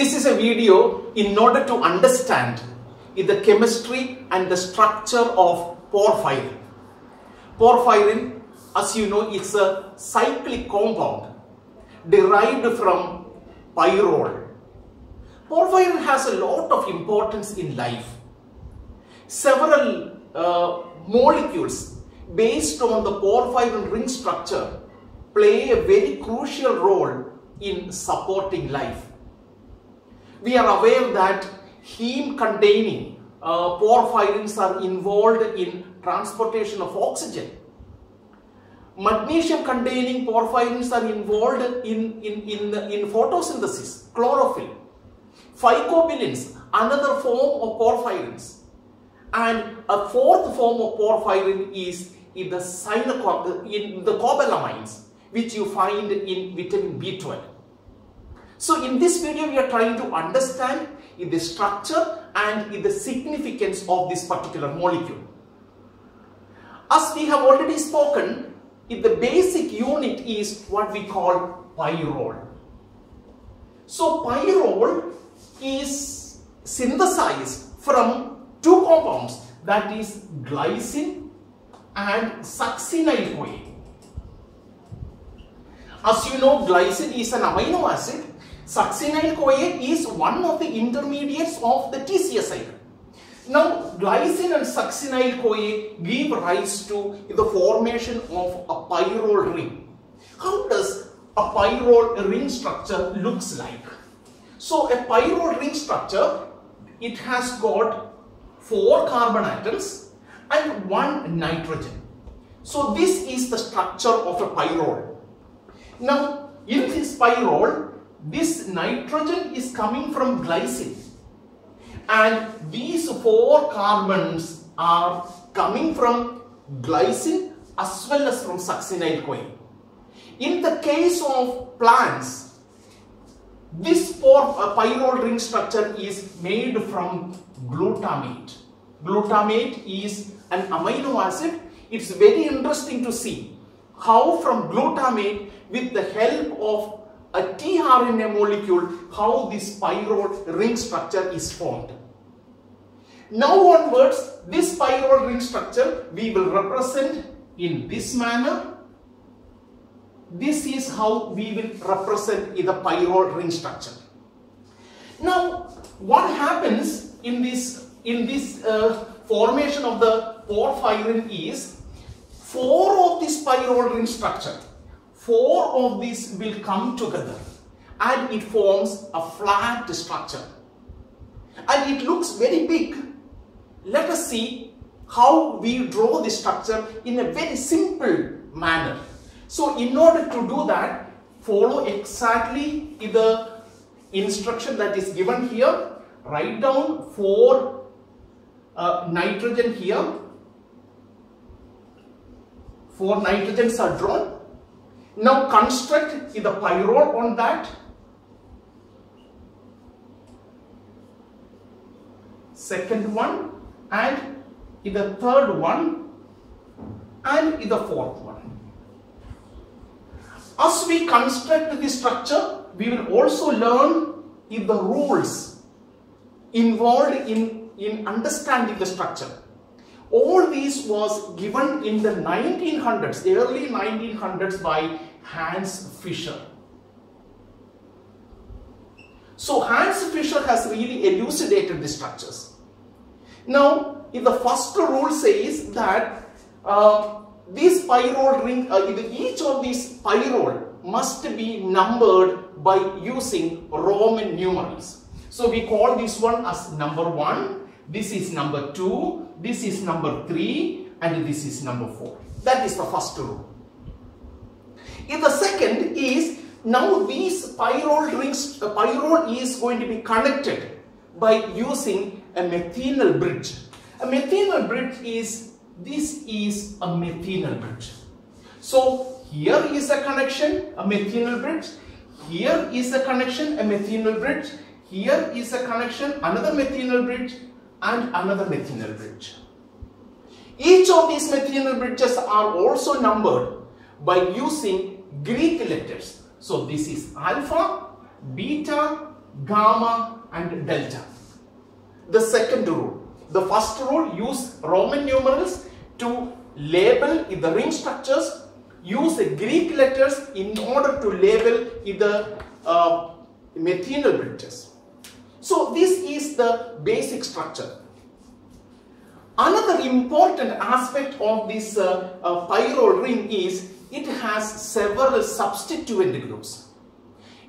This is a video in order to understand the chemistry and the structure of porphyrin. Porphyrin, as you know, it's a cyclic compound derived from pyrrole. Porphyrin has a lot of importance in life. Several uh, molecules based on the porphyrin ring structure play a very crucial role in supporting life. We are aware that heme containing uh, porphyrins are involved in transportation of oxygen. Magnesium containing porphyrins are involved in, in, in, in photosynthesis, chlorophyll. Phycobilins, another form of porphyrins. And a fourth form of porphyrin is in the, in the cobalamins, which you find in vitamin B12. So in this video, we are trying to understand the structure and the significance of this particular molecule. As we have already spoken, the basic unit is what we call pyrrole. So pyrrole is synthesized from two compounds that is glycine and succinyl CoA. As you know, glycine is an amino acid. Succinyl CoA is one of the intermediates of the TCA cycle. Now, glycine and succinyl CoA give rise to the formation of a pyrrole ring. How does a pyrrole ring structure looks like? So, a pyrrole ring structure, it has got four carbon atoms and one nitrogen. So, this is the structure of a pyrrole. Now, in this pyrrole, this nitrogen is coming from glycine and these four carbons are coming from glycine as well as from succinyl CoA. In the case of plants, this uh, pyrrole ring structure is made from glutamate. Glutamate is an amino acid. It's very interesting to see how from glutamate with the help of a tRNA molecule, how this pyrrole ring structure is formed. Now onwards, this pyrrole ring structure we will represent in this manner. This is how we will represent the pyrrole ring structure. Now, what happens in this in this uh, formation of the porphyrin is four of this pyrrole ring structure four of these will come together and it forms a flat structure. And it looks very big. Let us see how we draw the structure in a very simple manner. So in order to do that, follow exactly the instruction that is given here. Write down four uh, nitrogen here. Four nitrogens are drawn now construct the pyrrole on that. Second one and the third one and the fourth one. As we construct the structure, we will also learn the rules involved in, in understanding the structure. All these was given in the 1900s, early 1900s by Hans Fischer. So Hans Fischer has really elucidated the structures. Now, if the first rule says that uh, pyrrole ring, uh, each of these pyrrole must be numbered by using Roman numerals. So we call this one as number 1, this is number 2, this is number 3 and this is number 4. That is the first rule. In the second is now these pyrrole rings, uh, pyrrole is going to be connected by using a methynyl bridge. A methynyl bridge is, this is a methynyl bridge. So here is a connection, a methynyl bridge. Here is a connection, a methynyl bridge. Here is a connection, another methynyl bridge and another methynyl bridge. Each of these methynyl bridges are also numbered by using Greek letters. So this is alpha, beta, gamma and delta. The second rule. The first rule use Roman numerals to label the ring structures. Use Greek letters in order to label the uh, methynyl bridges. So this is the basic structure. Another important aspect of this uh, uh, pyrrole ring is it has several substituent groups.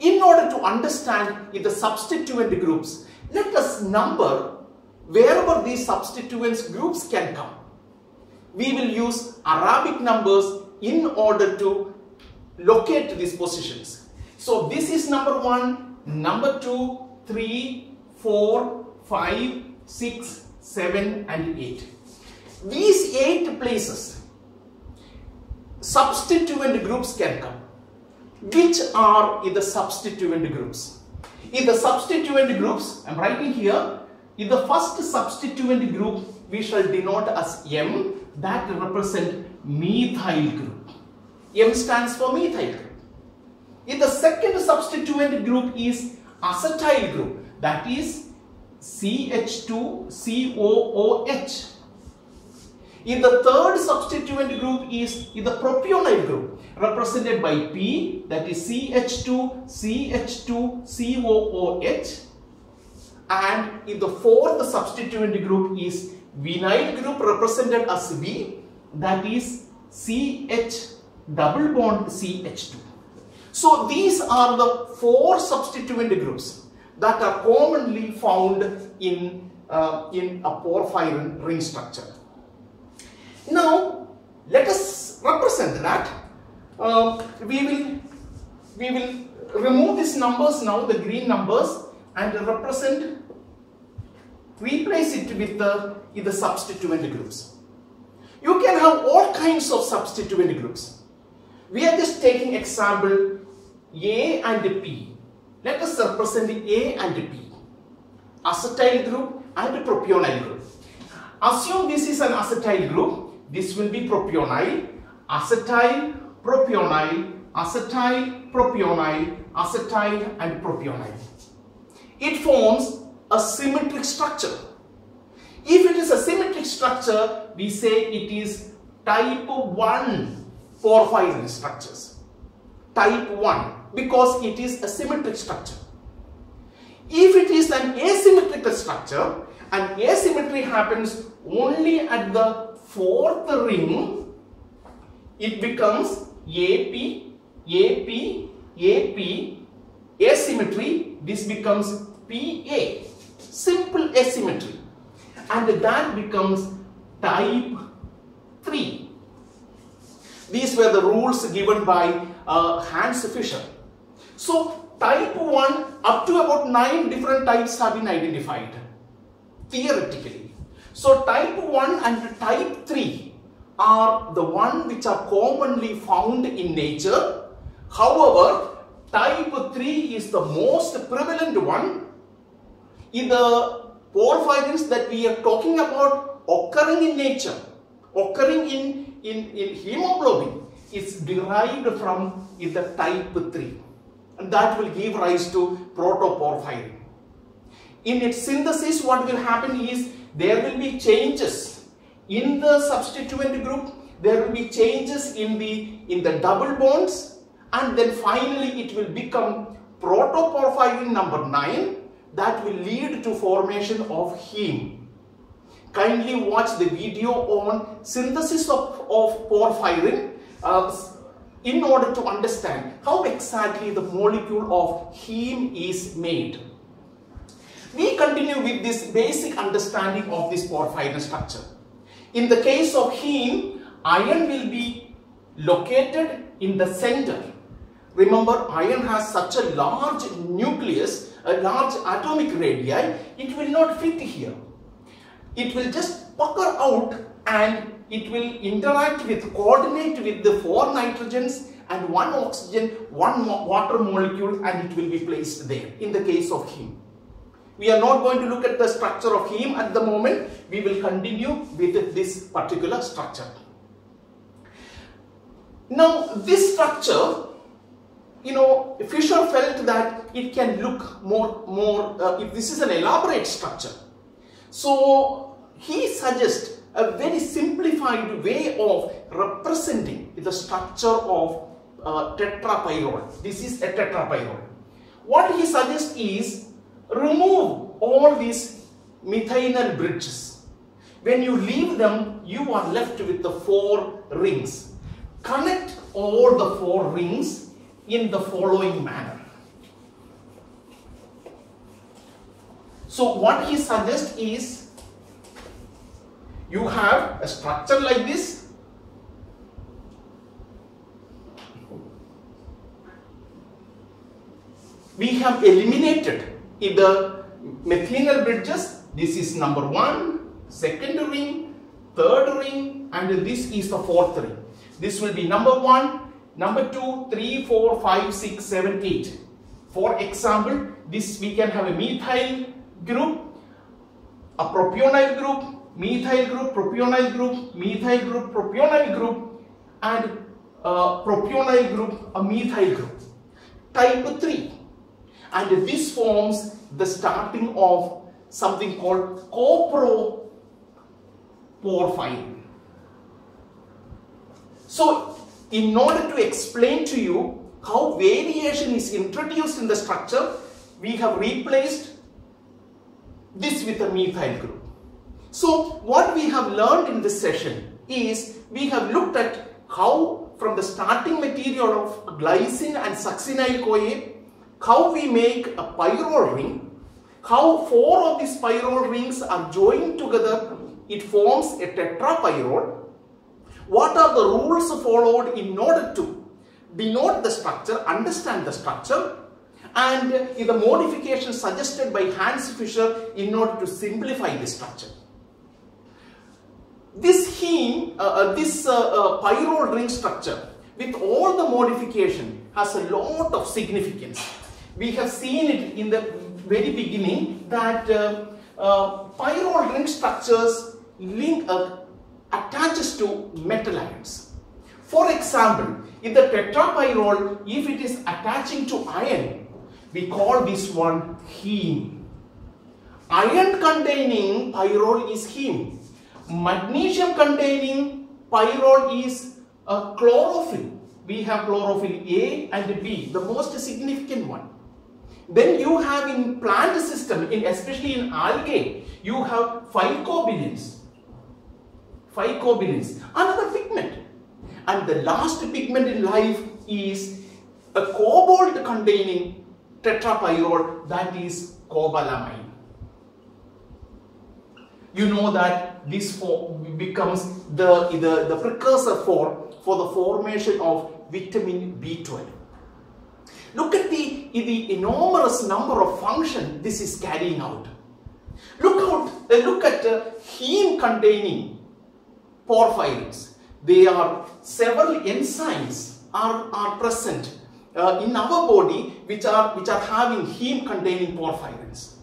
In order to understand the substituent groups, let us number wherever these substituent groups can come. We will use Arabic numbers in order to locate these positions. So this is number 1, number 2, 3, 4, 5, 6, 7 and 8. These 8 places, substituent groups can come. Which are the substituent groups? In the substituent groups, I am writing here, in the first substituent group, we shall denote as M that represent methyl group. M stands for methyl group. In the second substituent group is acetyl group that is CH2COOH. In the third substituent group is the propionyl group represented by P that is CH2CH2COOH and in the fourth substituent group is vinyl group represented as V that is CH double bond CH2. So these are the four substituent groups that are commonly found in, uh, in a porphyrin ring structure. Now, let us represent that. Uh, we will we will remove these numbers now, the green numbers, and represent, replace it with the, with the substituent groups. You can have all kinds of substituent groups. We are just taking example A and P. Let us represent A and P. Acetyl group and propionyl group. Assume this is an acetyl group. This will be propionyl, acetyl, propionyl, acetyl, propionyl, acetyl and propionyl. It forms a symmetric structure. If it is a symmetric structure, we say it is type 1 porphyrin structures. Type 1 because it is a symmetric structure. If it is an asymmetrical structure and asymmetry happens only at the fourth ring, it becomes AP, AP, AP, asymmetry, this becomes PA, simple asymmetry and that becomes type 3. These were the rules given by uh, Hans Fischer. So type 1 up to about 9 different types have been identified theoretically. So type 1 and type 3 are the one which are commonly found in nature. However, type 3 is the most prevalent one. In the porphyrins that we are talking about occurring in nature, occurring in, in, in hemoglobin is derived from is the type 3 and that will give rise to protoporphyrin. In its synthesis what will happen is there will be changes in the substituent group there will be changes in the in the double bonds and then finally it will become protoporphyrin number 9 that will lead to formation of heme. Kindly watch the video on synthesis of, of porphyrin uh, in order to understand how exactly the molecule of heme is made. We continue with this basic understanding of this porphyrin structure. In the case of heme, iron will be located in the center. Remember, iron has such a large nucleus, a large atomic radii, it will not fit here. It will just pucker out and it will interact with, coordinate with the four nitrogens and one oxygen, one water molecule and it will be placed there in the case of heme. We are not going to look at the structure of heme at the moment. We will continue with this particular structure. Now this structure you know, Fischer felt that it can look more, more, uh, if this is an elaborate structure. So he suggests a very simplified way of representing the structure of uh, tetrapyrrole. This is a tetrapyrrole. What he suggests is remove all these methynyl bridges. When you leave them, you are left with the four rings. Connect all the four rings in the following manner. So what he suggests is you have a structure like this we have eliminated the methynyl bridges. This is number one, second ring, third ring, and this is the fourth ring. This will be number one, number two, three, four, five, six, seven, eight. For example, this we can have a methyl group, a propionyl group, methyl group, propionyl group, methyl group, propionyl group, and uh, a propionyl group, a methyl group. Type 3 and this forms the starting of something called copro porphyrin. So in order to explain to you how variation is introduced in the structure, we have replaced this with a methyl group. So what we have learned in this session is we have looked at how from the starting material of glycine and succinyl CoA how we make a pyrrole ring, how four of these pyrrole rings are joined together, it forms a tetrapyrrole. What are the rules followed in order to denote the structure, understand the structure, and the modification suggested by Hans Fischer in order to simplify the structure. This heme, uh, uh, this uh, uh, pyrrole ring structure with all the modification has a lot of significance we have seen it in the very beginning that uh, uh, pyrrole ring structures link uh, attaches to metal ions. For example, in the tetrapyrrole, if it is attaching to iron, we call this one heme. Iron containing pyrrole is heme. Magnesium containing pyrrole is a chlorophyll. We have chlorophyll A and B, the most significant one. Then you have in plant system, in especially in algae, you have phycobilins. Phycobilins, another pigment. And the last pigment in life is a cobalt containing tetrapyrrole that is cobalamin. You know that this becomes the, the, the precursor for, for the formation of vitamin B12. Look at the, the enormous number of function this is carrying out. Look out, uh, look at uh, heme containing porphyrins. There are several enzymes are, are present uh, in our body which are, which are having heme containing porphyrins.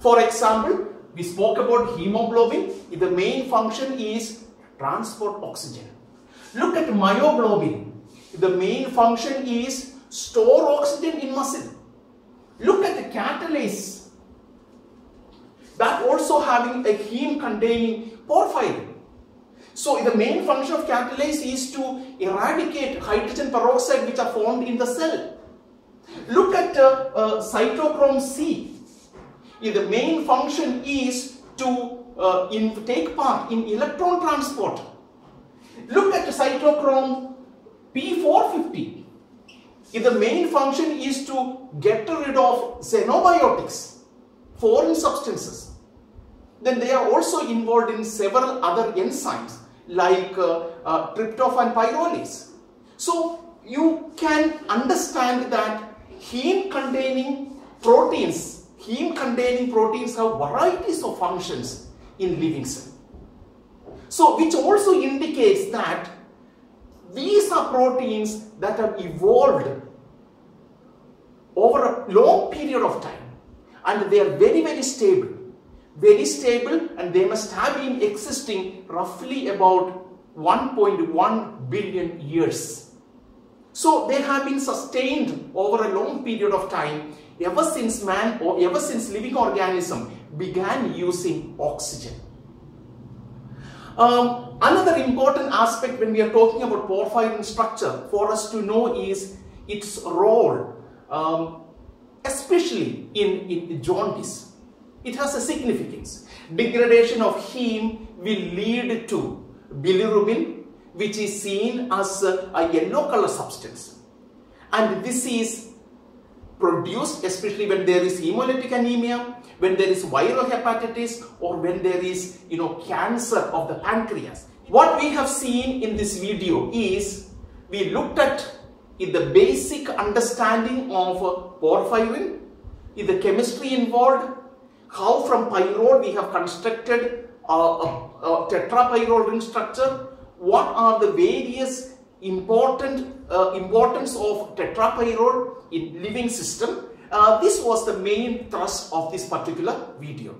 For example, we spoke about hemoglobin. The main function is transport oxygen. Look at myoglobin. The main function is store oxygen in muscle. Look at the catalase. That also having a heme containing porphyrin. So the main function of catalase is to eradicate hydrogen peroxide which are formed in the cell. Look at uh, uh, cytochrome C. The main function is to uh, in, take part in electron transport. Look at cytochrome P450 if the main function is to get rid of xenobiotics, foreign substances, then they are also involved in several other enzymes like uh, uh, tryptophan pyrrolase. So you can understand that heme containing proteins, heme containing proteins have varieties of functions in living cell. So which also indicates that these are proteins that have evolved over a long period of time. And they are very very stable. Very stable and they must have been existing roughly about 1.1 billion years. So they have been sustained over a long period of time ever since man or ever since living organism began using oxygen. Um, another important aspect when we are talking about porphyrin structure for us to know is its role, um, especially in, in jaundice. It has a significance. Degradation of heme will lead to bilirubin, which is seen as a, a yellow color substance. And this is produced especially when there is hemolytic anemia, when there is viral hepatitis or when there is you know cancer of the pancreas. What we have seen in this video is we looked at in the basic understanding of uh, porphyrin, in the chemistry involved, how from pyrrole we have constructed a, a, a tetrapyrrole ring structure, what are the various important uh, importance of tetrapyrrole in living system. Uh, this was the main thrust of this particular video.